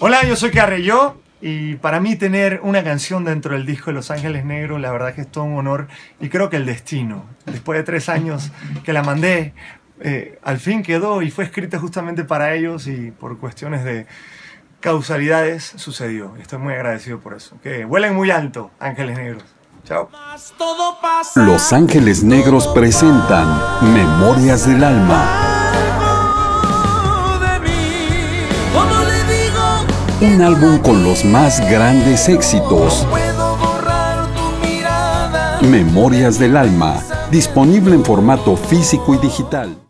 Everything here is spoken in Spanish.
Hola, yo soy Carreyó y para mí tener una canción dentro del disco de Los Ángeles Negros, la verdad que es todo un honor y creo que el destino. Después de tres años que la mandé, eh, al fin quedó y fue escrita justamente para ellos y por cuestiones de causalidades sucedió. Estoy muy agradecido por eso. Que vuelen muy alto, Ángeles Negros. Chao. Los Ángeles Negros presentan Memorias del Alma. Un álbum con los más grandes éxitos. Memorias del Alma, disponible en formato físico y digital.